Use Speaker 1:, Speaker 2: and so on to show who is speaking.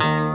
Speaker 1: Bye.